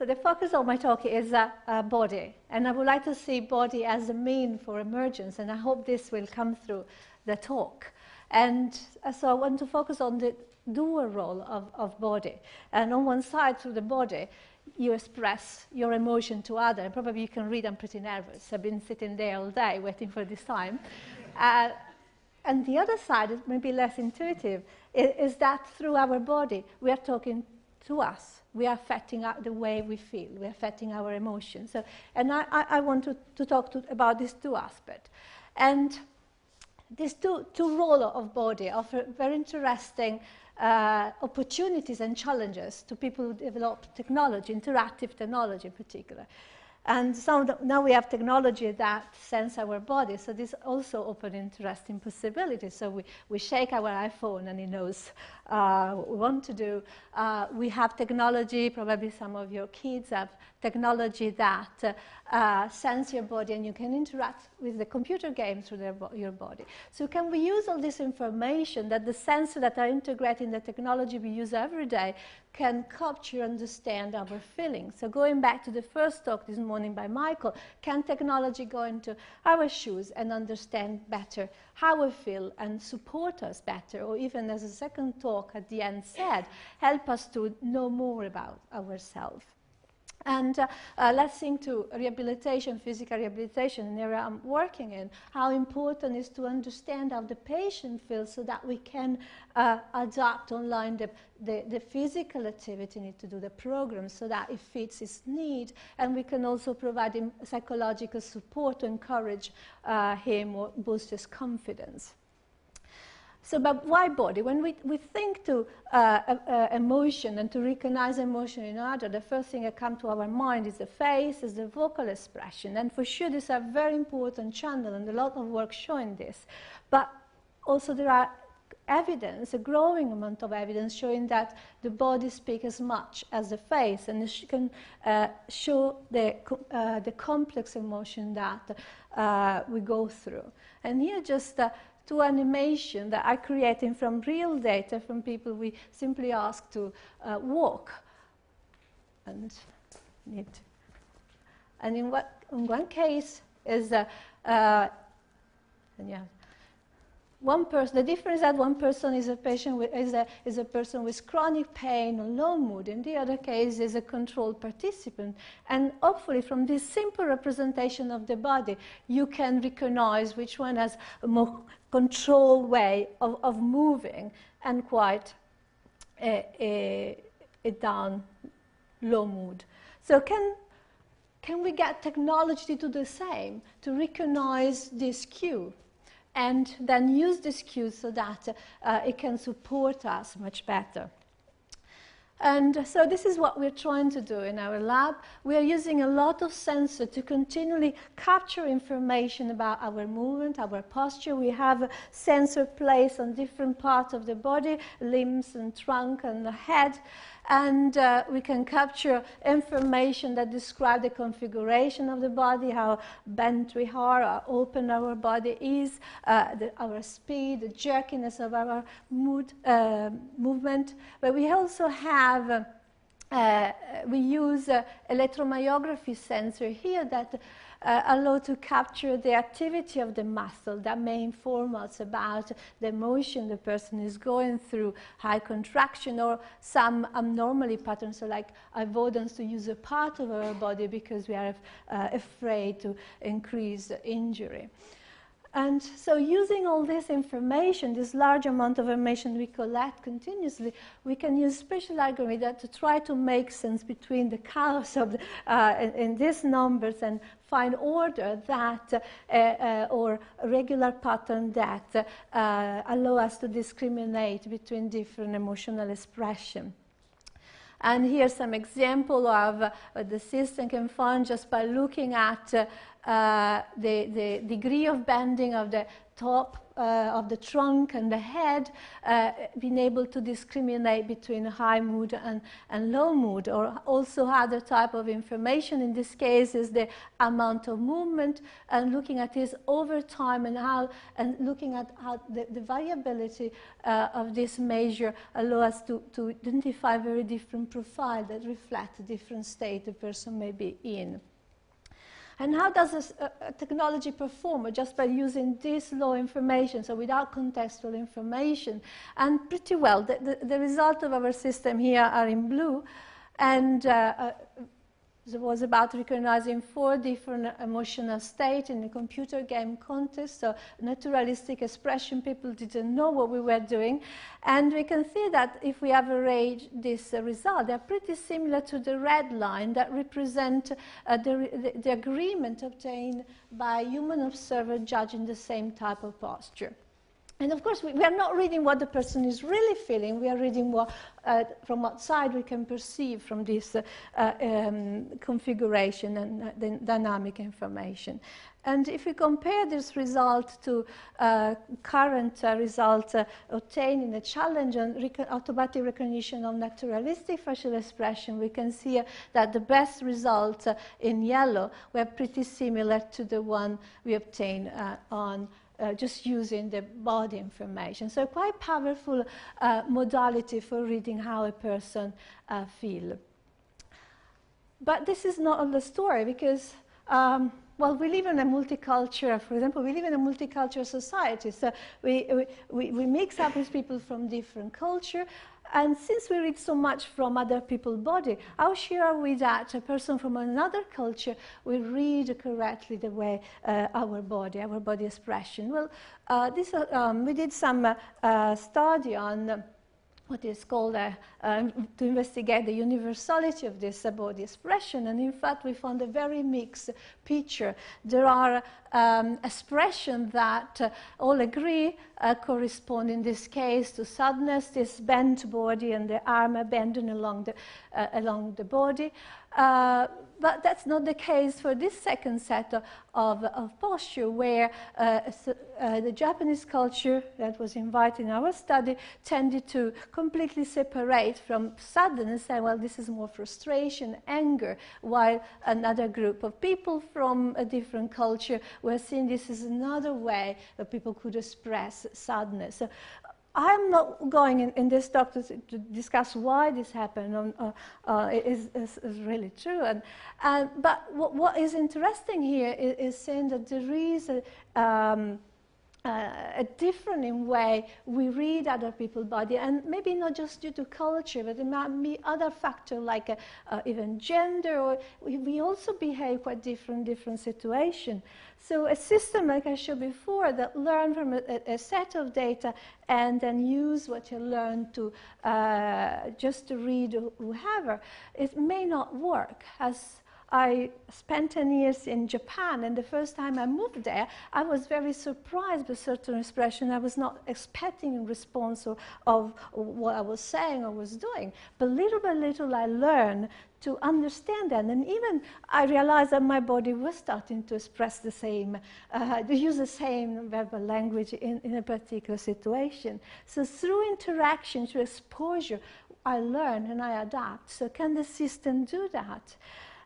So the focus of my talk is uh, uh, body, and I would like to see body as a mean for emergence, and I hope this will come through the talk. And uh, so I want to focus on the dual role of, of body. And on one side, through the body, you express your emotion to others. And Probably you can read I'm pretty nervous. I've been sitting there all day waiting for this time. Uh, and the other side maybe less intuitive, is, is, that through our body we are talking to us. We are affecting the way we feel. We are affecting our emotions. So, and I, I, I want to, to talk to, about these two aspects. And these two, two roles of body offer very interesting uh, opportunities and challenges to people who develop technology, interactive technology in particular. And now we have technology that sense our body, so this also open interesting possibilities. So we, we shake our iPhone and it knows uh, what we want to do. Uh, we have technology, probably some of your kids have technology that uh, sense your body and you can interact with the computer game through bo your body. So can we use all this information that the sensors that are integrated in the technology we use every day can capture, understand our feelings. So going back to the first talk this morning by Michael, can technology go into our shoes and understand better how we feel and support us better, or even as a second talk at the end said, help us to know more about ourselves. And uh, uh, let's think to rehabilitation, physical rehabilitation, an area I'm working in, how important is to understand how the patient feels so that we can uh, adapt online the, the, the, physical activity need to do, the program, so that it fits his need. And we can also provide him psychological support to encourage uh, him or boost his confidence. So, but why body? When we, we think to uh, uh, emotion and to recognize emotion in other, the first thing that comes to our mind is the face, is the vocal expression. And for sure, this is a very important channel, and a lot of work showing this. But also, there are evidence, a growing amount of evidence showing that the body speaks as much as the face, and it can uh, show the, uh, the complex emotion that uh, we go through. And here, just uh, to animation that are creating from real data from people we simply ask to uh, walk and. And in, what, in one case is uh, uh, yeah, one person, the difference is that one person is a patient with, is a, is a person with chronic pain or low mood. In the other case is a controlled participant. And hopefully from this simple representation of the body, you can recognize which one has more controlled way of, of moving and quite a, a, a down low mood. So can, can we get technology to do the same, to recognize this cue? and then use this cue so that uh, it can support us much better. And so this is what we're trying to do in our lab. We are using a lot of sensors to continually capture information about our movement, our posture. We have a sensor placed on different parts of the body, limbs and trunk and the head and uh, we can capture information that describe the configuration of the body, how bent we are, how open our body is, uh, the, our speed, the jerkiness of our mood, uh, movement. But we also have uh, we use uh, electromyography sensor here that uh, allow to capture the activity of the muscle that may inform us about the emotion the person is going through, high contraction or some abnormally patterns, so like avoidance to use a part of our body because we are uh, afraid to increase injury. And so using all this information, this large amount of information we collect continuously, we can use special algorithms to try to make sense between the chaos of the, uh, in, in, these numbers and find order that, uh, uh, or regular pattern that uh, allow us to discriminate between different emotional expression. And here's some example of uh, the system can find just by looking at uh, uh, the, the degree of bending of the top uh, of the trunk and the head, uh, being able to discriminate between high mood and, and low mood, or also other type of information. In this case, is the amount of movement, and looking at this over time and how, and looking at how the, the variability uh, of this measure allow us to, to identify very different profile that reflect a different state the person may be in. And how does this uh, uh, technology perform? Just by using this low information, so without contextual information. And pretty well, the, the, the result of our system here are in blue. And uh, uh, it was about recognizing four different emotional states in a computer game context. So naturalistic expression, people didn't know what we were doing. And we can see that if we average this uh, result, they're pretty similar to the red line that represent uh, the, the, the agreement obtained by human observer judging the same type of posture. And of course, we, we, are not reading what the person is really feeling. We are reading what, uh, from outside we can perceive from this uh, uh, um, configuration and uh, dynamic information. And if we compare this result to uh, current uh, results obtained in the challenge on rec automatic recognition of naturalistic facial expression, we can see that the best results in yellow were pretty similar to the one we obtained on uh, just using the body information. So quite powerful uh, modality for reading how a person uh, feels. But this is not all the story because, um, well, we live in a multicultural, for example, we live in a multicultural society. So we, we, we mix up with people from different culture. And since we read so much from other people's body, how sure are we that a person from another culture will read correctly the way uh, our body, our body expression? Well, uh, this, uh, um, we did some uh, uh, study on what is called a, um, to investigate the universality of this uh, body expression. And in fact, we found a very mixed picture. There are um, expressions that uh, all agree uh, correspond in this case to sadness, this bent body and the arm bending along the, uh, along the body. Uh, but that's not the case for this second set of, of, of posture, where uh, uh, the Japanese culture that was invited in our study tended to completely separate from sadness and, say, well, this is more frustration, anger, while another group of people from a different culture were seeing this as another way that people could express sadness. So I'm not going in, in this talk to, to, discuss why this happened. Um, uh, uh, is, is, is, really true. And, and but what, what is interesting here is, is saying that there is a, um, uh, a different in way we read other people's body, and maybe not just due to culture, but there might be other factors like uh, uh, even gender, or we, we, also behave quite different different situation. So a system, like I showed before, that learn from a, a set of data and then use what you learn to uh, just to read whoever, it may not work as I spent 10 years in Japan, and the first time I moved there, I was very surprised by certain expression. I was not expecting a response of, of what I was saying or was doing. But little by little, I learned to understand that. And even I realized that my body was starting to express the same, uh, to use the same verbal language in, in a particular situation. So through interaction, through exposure, I learn and I adapt. So can the system do that?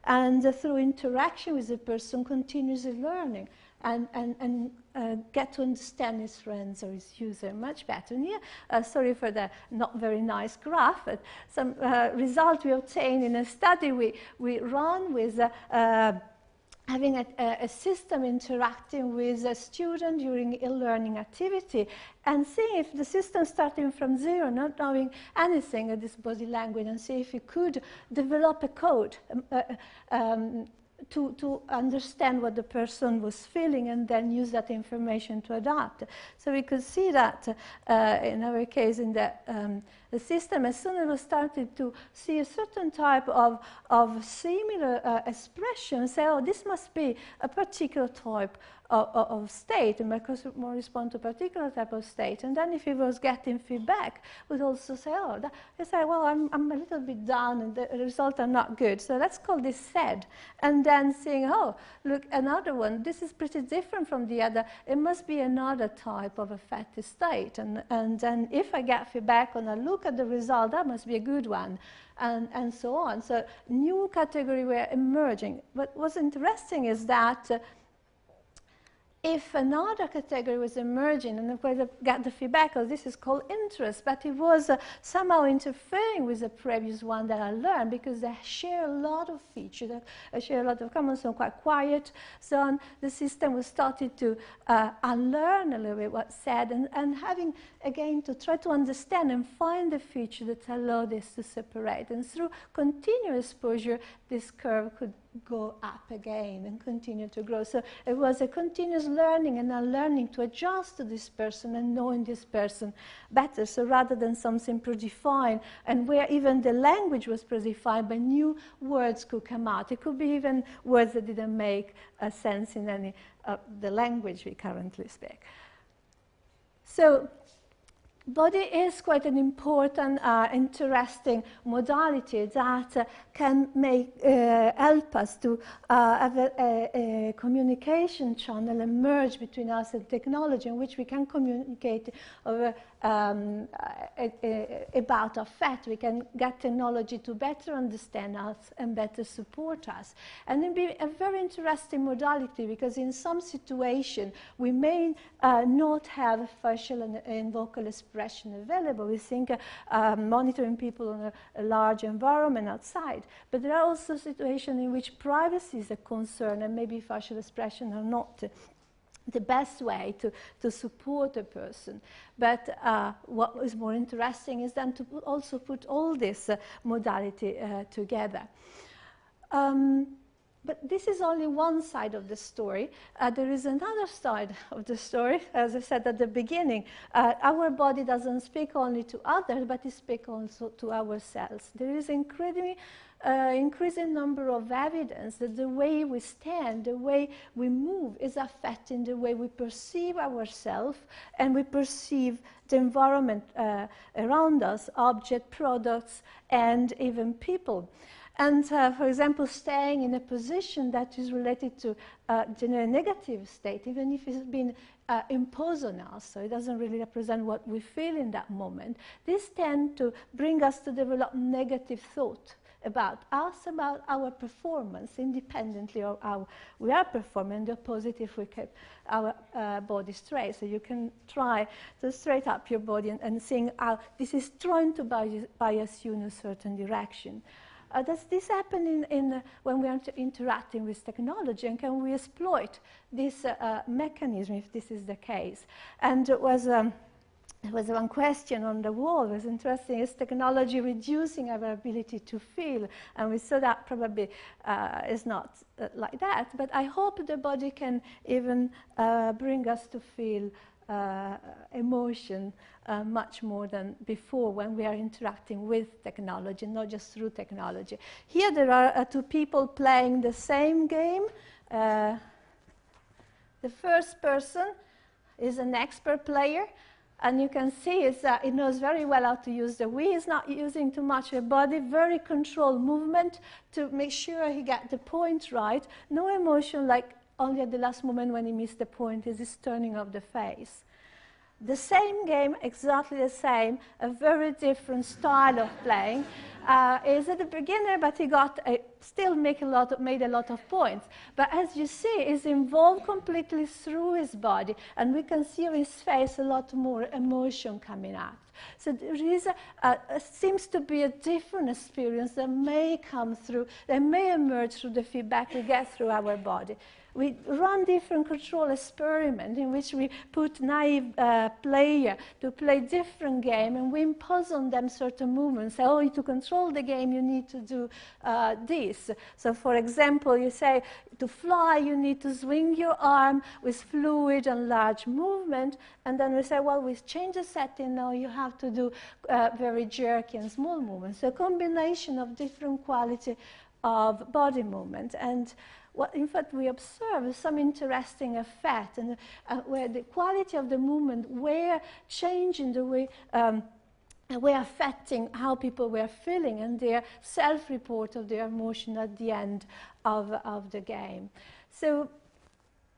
And uh, through interaction with the person continuously learning and, and, and uh, get to understand his friends or his user much better. And here, uh, sorry for the not very nice graph, but some uh, result we obtained in a study we, we run with uh, uh, having a, a, system interacting with a student during a learning activity and see if the system starting from zero, not knowing anything of this body language, and see if you could develop a code um, uh, um, to, to understand what the person was feeling and then use that information to adapt. So we could see that uh, in our case in the, um, the system, as soon as we started to see a certain type of, of similar uh, expression, say, oh, this must be a particular type of, of state, and might more respond to a particular type of state. And then if he was getting feedback, would also say, oh, that, he say, well, I'm, I'm a little bit down and the results are not good. So let's call this SAD. And then seeing, oh, look, another one, this is pretty different from the other. It must be another type of affected state. And, and then if I get feedback and I look at the result, that must be a good one and, and so on. So new category were emerging. What was interesting is that uh, if another category was emerging, and of course I got the feedback, oh, this is called interest, but it was uh, somehow interfering with the previous one that I learned because they share a lot of features, they share a lot of common, so quite quiet, so on. The system was started to uh, unlearn a little bit what's said and, and having, again, to try to understand and find the feature that allowed this to separate. And through continuous exposure, this curve could go up again and continue to grow. So it was a continuous learning and unlearning to adjust to this person and knowing this person better. So rather than something predefined, and where even the language was predefined, but new words could come out. It could be even words that didn't make a sense in any of the language we currently speak. So Body is quite an important, uh, interesting modality that uh, can make, uh, help us to uh, have a, a, a, communication channel emerge between us and technology in which we can communicate over um, about our fact. We can get technology to better understand us and better support us. And it be a very interesting modality because in some situation we may uh, not have facial and, and, vocal expression available. We think uh, monitoring people in a, a large environment outside. But there are also situations in which privacy is a concern and maybe facial expression are not the best way to, to support a person. But uh, what is more interesting is then to also put all this uh, modality uh, together. Um, but this is only one side of the story. Uh, there is another side of the story. As I said at the beginning, uh, our body doesn't speak only to others, but it speaks also to ourselves. There is incredibly uh, increasing number of evidence that the way we stand, the way we move is affecting the way we perceive ourselves and we perceive the environment uh, around us, object, products, and even people. And uh, for example, staying in a position that is related to uh, a negative state, even if it's been uh, imposed on us, so it doesn't really represent what we feel in that moment, this tend to bring us to develop negative thought about us, about our performance, independently of how we are performing, the opposite if we keep our uh, body straight. So you can try to straight up your body and, and seeing how this is trying to bias, bias you in a certain direction. Uh, does this happen in, in, uh, when we are interacting with technology, and can we exploit this uh, uh, mechanism if this is the case? And it was. Um, there was one question on the wall. It was interesting. Is technology reducing our ability to feel? And we saw that probably uh, is not uh, like that. But I hope the body can even bring us to feel uh, emotion uh, much more than before when we are interacting with technology, not just through technology. Here there are uh, two people playing the same game. the first person is an expert player and you can see it knows very well how to use the Wii. It's not using too much of a body, very controlled movement to make sure he got the point right. No emotion like only at the last moment when he missed the point is this turning of the face. The same game, exactly the same, a very different style of playing. Uh, is at the beginner, but he got a, still make a lot of, made a lot of points. But as you see, he's involved completely through his body, and we can see on his face a lot more emotion coming out. So there is a, a, seems to be a different experience that may come through, that may emerge through the feedback we get through our body we run different control experiments in which we put naive uh, player to play different game and we impose on them certain movements. Say, oh, to control the game, you need to do uh, this. So, for example, you say to fly, you need to swing your arm with fluid and large movement. And then we say, well, we change the setting now, you have to do uh, very jerky and small movements. So, a combination of different quality of body movement. And what, in fact, we observe some interesting effect, and uh, where the quality of the movement were changing the way. Um, were affecting how people were feeling and their self-report of their emotion at the end of, of the game. So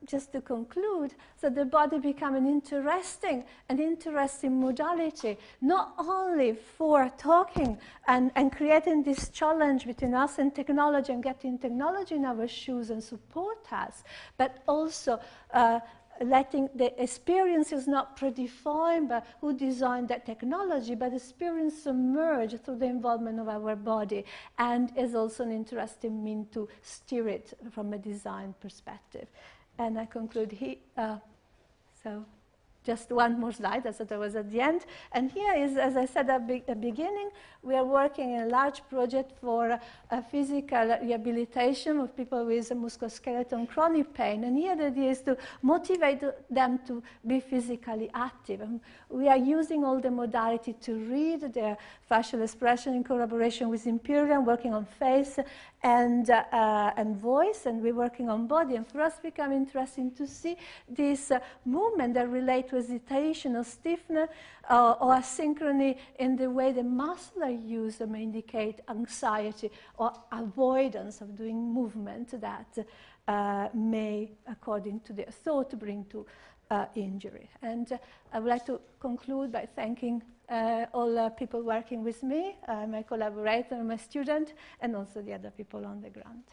just to conclude, so the body become an interesting, an interesting modality, not only for talking and, and creating this challenge between us and technology and getting technology in our shoes and support us, but also uh, letting the experience is not predefined by who designed that technology, but experience emerge through the involvement of our body and is also an interesting mean to steer it from a design perspective. And I conclude here. Uh, so just one more slide, as it was at the end. And here is, as I said at the beginning, we are working in a large project for physical rehabilitation of people with musculoskeletal chronic pain. And here the idea is to motivate them to be physically active. And we are using all the modality to read their facial expression in collaboration with Imperial, working on face and, uh, and voice, and we're working on body. And for us, become interesting to see this uh, movement that relate to hesitation or stiffness uh, or asynchrony in the way the muscles are used may indicate anxiety or avoidance of doing movement that uh, may, according to their thought, bring to uh, injury. And uh, I would like to conclude by thanking uh, all the people working with me, uh, my collaborator, my student, and also the other people on the ground.